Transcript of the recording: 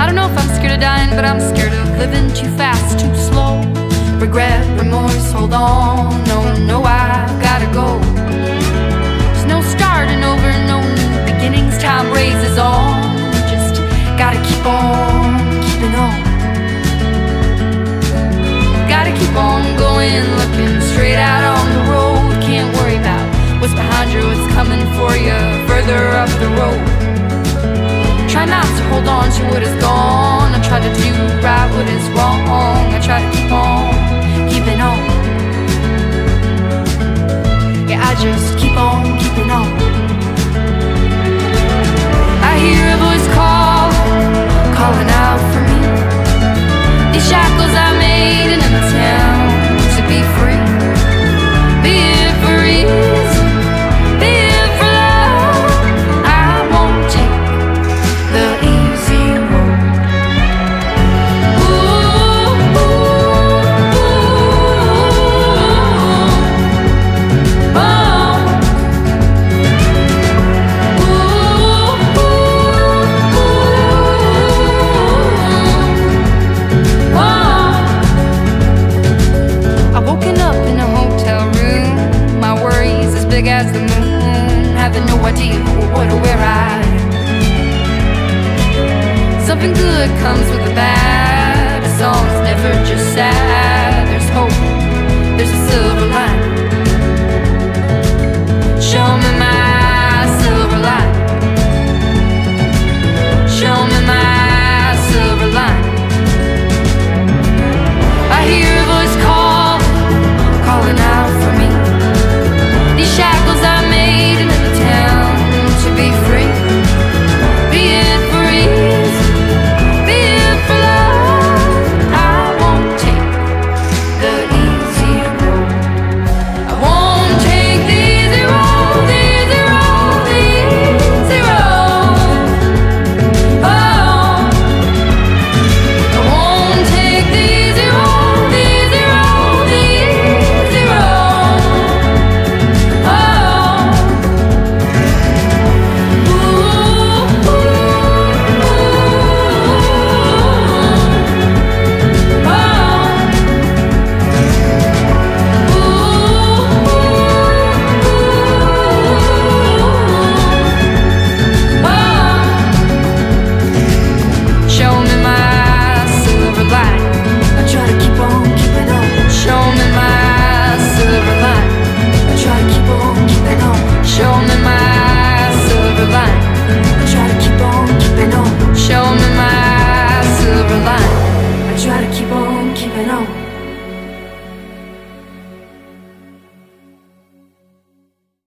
I don't know if I'm scared of dying, but I'm scared of living too fast, too slow. Regret, remorse, hold on. No, no, I gotta go. There's no starting over, no new beginnings. Time raises on. Just gotta keep on keeping on. Gotta keep on going, looking straight out on the road. Can't worry about what's behind you, what's coming for you further up the road. Try not to hold on to what is gone. I try to do right what is Having no idea what or where I. Something good comes with the bad. A song's never just sad. phải nào.